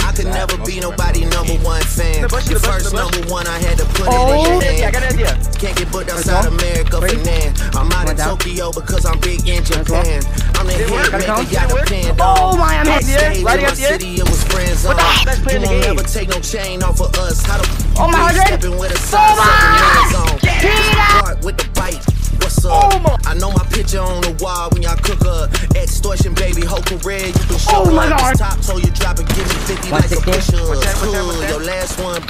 I could never be nobody number one fan. The bush, The the first number one, I had to put Oh. in Can't get booked outside. America for nan. I'm out down. Tokyo because I'm big in. Japan. I'm the hit maker, y'all depend Oh on. my, I'm I. Yeah, right in my city, it was friends on. best player in the game? never take no chain off of us. How the Oh my you hundred. stepping with a So much. Peter. With the bite. What's up? Oh my- I know my picture on the wall when y'all cook up. Extortion, baby, whole career you can show Oh my. God. Top so you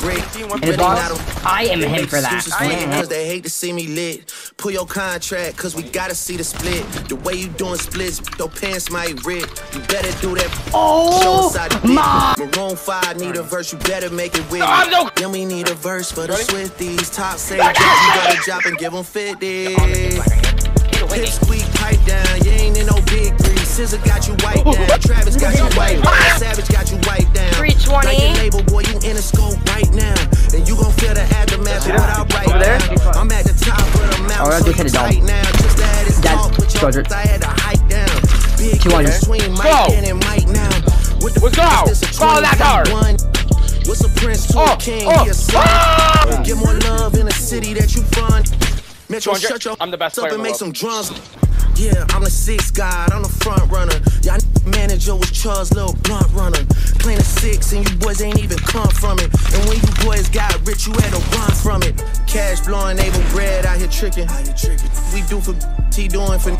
last one brick. One In the Ready box, Not am him for that. Excuses I for am. niggas that hate to see me lit. Pull your contract, cause we gotta see the split. The way you doing splits, your pants might rip. You better do that. Oh, Show side the my. Maroon 5 need a verse, you better make it with me. no. Then we need a verse for the? Swifties. Top say you gotta drop and give them 50. Pip squeak, pipe down. You ain't in no big grease. Scissor got you white down. Travis down. Big 200. difference between Mike Go. and and Mike now. What the Let's f- go. is this, a Follow that card. 2021? What's a prince to Oh, a king? oh, He a son. ah! Get more love in the city that you from. Metro, shut your I'm the best up player and make some drums. Yeah, I'm the sixth guy, I'm the front runner. Y'all manager was Charles, little blunt runner. Playing a six and you boys ain't even come from it. And when you boys got rich, you had to run from it. Cash blowing, able bread out here tricking. We do for T doing for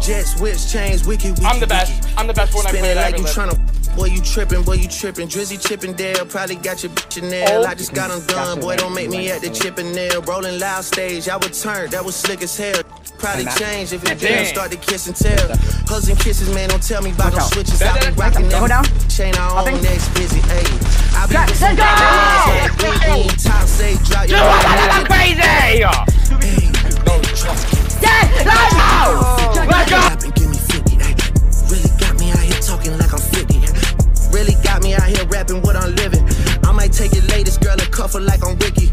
jets, whips, chains, wicked. wicked I'm the best. I'm the best Fortnite Spin player it that like you lived. tryna. Boy, you tripping, boy, you tripping. Drizzy Chippendale probably got your bitch in there. Oh. I just got them oh, done. Boy, don't make me at the Chippendale. Rolling loud stage, I would turn. That was slick as hell. Probably change if it Damn. didn't start to kiss and tell. Hugs and kisses, man, don't tell me about Watch no out. switches. Back I be down, rocking Go them. down. Chain I own Nothing. next busy. living what I'm living. I might take it latest, girl, a cuff her like I'm Ricky.